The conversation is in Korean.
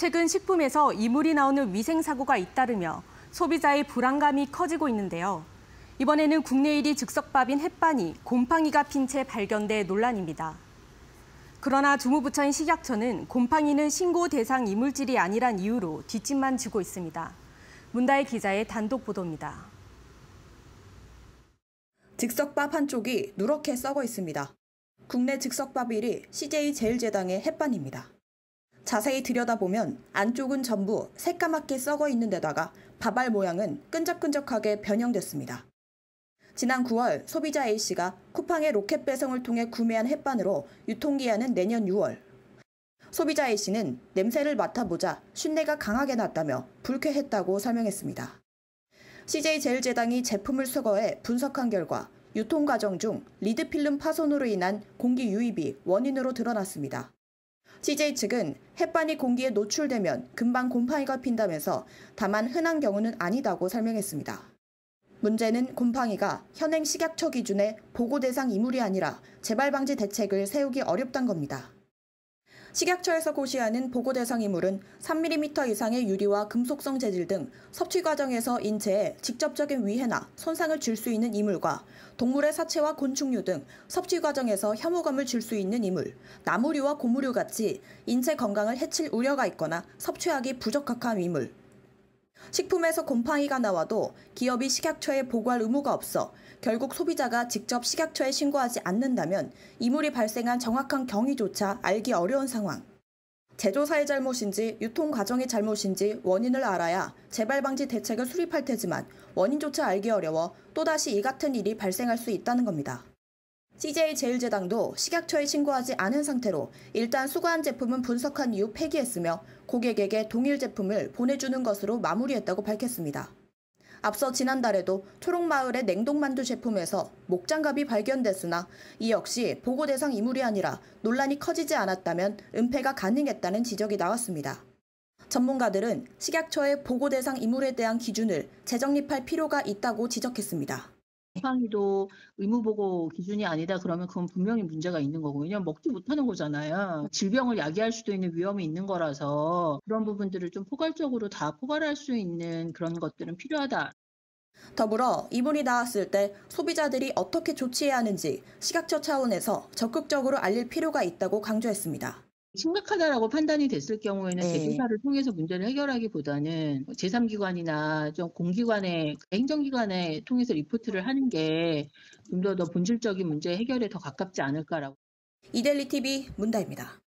최근 식품에서 이물이 나오는 위생 사고가 잇따르며 소비자의 불안감이 커지고 있는데요. 이번에는 국내 1위 즉석밥인 햇반이 곰팡이가 핀 채 발견돼 논란입니다. 그러나 주무부처인 식약처는 곰팡이는 신고 대상 이물질이 아니란 이유로 뒷짐만 지고 있습니다. 문다혜 기자의 단독 보도입니다. 즉석밥 한쪽이 누렇게 썩어 있습니다. 국내 즉석밥 1위 CJ 제일제당의 햇반입니다. 자세히 들여다보면 안쪽은 전부 새까맣게 썩어 있는 데다가 밥알 모양은 끈적끈적하게 변형됐습니다. 지난 9월 소비자 A씨가 쿠팡의 로켓 배송을 통해 구매한 햇반으로 유통기한은 내년 6월. 소비자 A씨는 냄새를 맡아보자 쉰내가 강하게 났다며 불쾌했다고 설명했습니다. CJ제일제당이 제품을 수거해 분석한 결과 유통 과정 중 리드필름 파손으로 인한 공기 유입이 원인으로 드러났습니다. CJ 측은 햇반이 공기에 노출되면 금방 곰팡이가 핀다면서 다만 흔한 경우는 아니다고 설명했습니다. 문제는 곰팡이가 현행 식약처 기준의 보고 대상 이물이 아니라 재발 방지 대책을 세우기 어렵단 겁니다. 식약처에서 고시하는 보고 대상 이물은 3mm 이상의 유리와 금속성 재질 등 섭취 과정에서 인체에 직접적인 위해나 손상을 줄 수 있는 이물과 동물의 사체와 곤충류 등 섭취 과정에서 혐오감을 줄 수 있는 이물, 나무류와 고무류 같이 인체 건강을 해칠 우려가 있거나 섭취하기 부적합한 이물, 식품에서 곰팡이가 나와도 기업이 식약처에 보고할 의무가 없어 결국 소비자가 직접 식약처에 신고하지 않는다면 이물이 발생한 정확한 경위조차 알기 어려운 상황. 제조사의 잘못인지 유통 과정의 잘못인지 원인을 알아야 재발 방지 대책을 수립할 테지만 원인조차 알기 어려워 또다시 이 같은 일이 발생할 수 있다는 겁니다. CJ 제일제당도 식약처에 신고하지 않은 상태로 일단 수거한 제품은 분석한 이후 폐기했으며 고객에게 동일 제품을 보내주는 것으로 마무리했다고 밝혔습니다. 앞서 지난달에도 초록마을의 냉동만두 제품에서 목장갑이 발견됐으나 이 역시 보고 대상 이물이 아니라 논란이 커지지 않았다면 은폐가 가능했다는 지적이 나왔습니다. 전문가들은 식약처의 보고 대상 이물에 대한 기준을 재정립할 필요가 있다고 지적했습니다. 곰팡이도 의무보고 기준이 아니다 그러면 그건 분명히 문제가 있는 거고 왜냐면 먹지 못하는 거잖아요. 질병을 야기할 수도 있는 위험이 있는 거라서 그런 부분들을 좀 포괄적으로 다 포괄할 수 있는 그런 것들은 필요하다. 더불어 이분이 나왔을 때 소비자들이 어떻게 조치해야 하는지 식약처 차원에서 적극적으로 알릴 필요가 있다고 강조했습니다. 심각하다라고 판단이 됐을 경우에는 네. 제조사를 통해서 문제를 해결하기보다는 제3기관이나 좀 공기관의 행정기관에 통해서 리포트를 하는 게좀더더 본질적인 문제 해결에 더 가깝지 않을까라고. 이델리 TV 문다입니다.